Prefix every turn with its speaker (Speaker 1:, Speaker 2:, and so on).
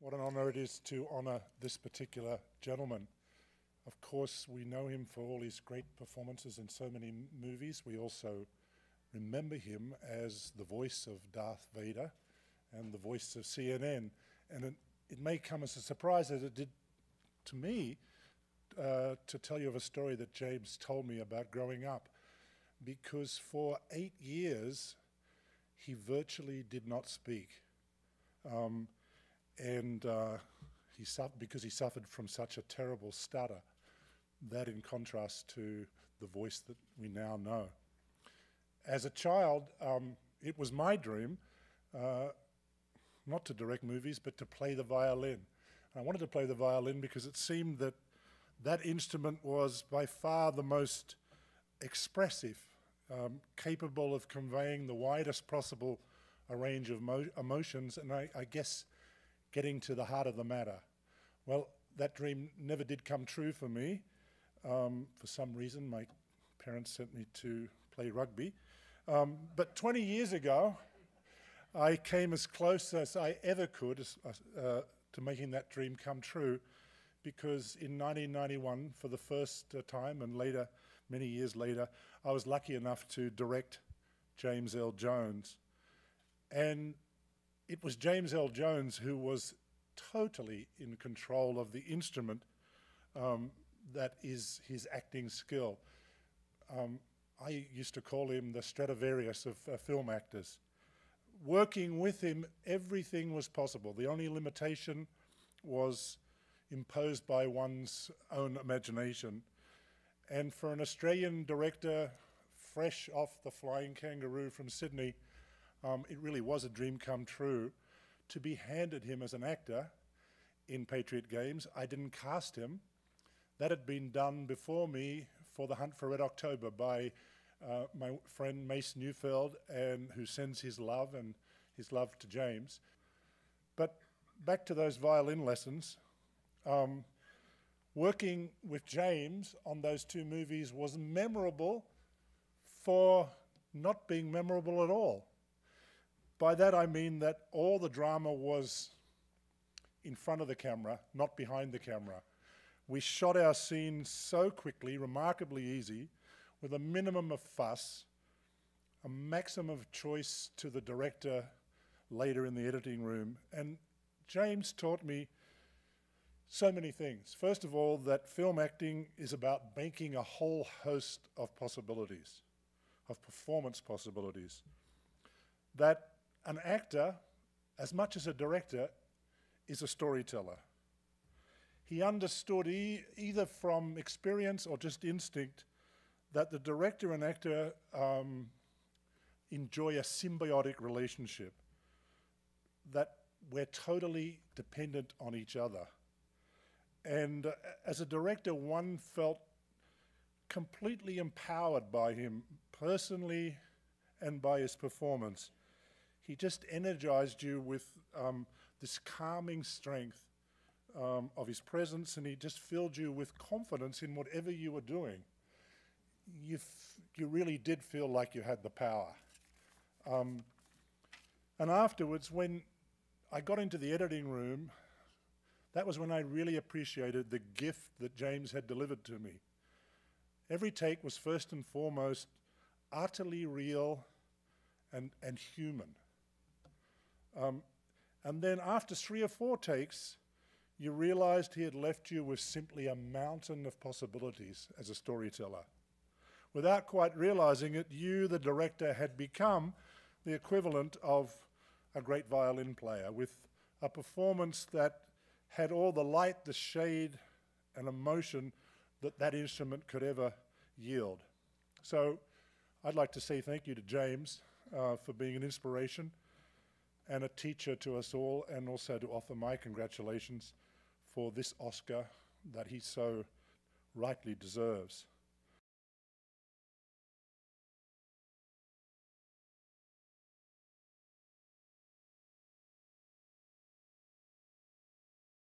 Speaker 1: what an honour it is to honour this particular gentleman. Of course, we know him for all his great performances in so many movies. We also remember him as the voice of Darth Vader and the voice of CNN. And it, it may come as a surprise, as it did to me, uh, to tell you of a story that James told me about growing up. Because for eight years, he virtually did not speak. Um, and uh, he suffered because he suffered from such a terrible stutter. That, in contrast to the voice that we now know. As a child, um, it was my dream uh, not to direct movies, but to play the violin. I wanted to play the violin because it seemed that that instrument was by far the most expressive, um, capable of conveying the widest possible range of emotions, and I, I guess getting to the heart of the matter. Well, that dream never did come true for me. Um, for some reason, my parents sent me to play rugby. Um, but 20 years ago, I came as close as I ever could uh, to making that dream come true because in 1991, for the first uh, time and later, many years later, I was lucky enough to direct James Earl Jones. And it was James Earl Jones who was totally in control of the instrument um, that is his acting skill. Um, I used to call him the Stradivarius of uh, film actors. Working with him, everything was possible. The only limitation was imposed by one's own imagination. And for an Australian director, fresh off the Flying Kangaroo from Sydney, um, it really was a dream come true to be handed him as an actor in Patriot Games. I didn't cast him. That had been done before me for The Hunt for Red October by uh, my friend Mace Neufeld, and who sends his love and his love to James. But back to those violin lessons. Um, working with James on those two movies was memorable for not being memorable at all. By that I mean that all the drama was in front of the camera, not behind the camera. We shot our scenes so quickly, remarkably easy, with a minimum of fuss, a maximum of choice to the director later in the editing room. And James taught me so many things. First of all, that film acting is about making a whole host of possibilities, of performance possibilities. That an actor, as much as a director, is a storyteller. He understood e either from experience or just instinct that the director and actor um, enjoy a symbiotic relationship, that we're totally dependent on each other. And uh, as a director, one felt completely empowered by him personally and by his performance he just energized you with um, this calming strength um, of his presence, and he just filled you with confidence in whatever you were doing. You, you really did feel like you had the power. Um, and afterwards, when I got into the editing room, that was when I really appreciated the gift that James had delivered to me. Every take was first and foremost utterly real and, and human. Um, and then after three or four takes, you realized he had left you with simply a mountain of possibilities as a storyteller. Without quite realizing it, you, the director, had become the equivalent of a great violin player with a performance that had all the light, the shade, and emotion that that instrument could ever yield. So I'd like to say thank you to James uh, for being an inspiration and a teacher to us all, and also to offer my congratulations for this Oscar that he so rightly deserves.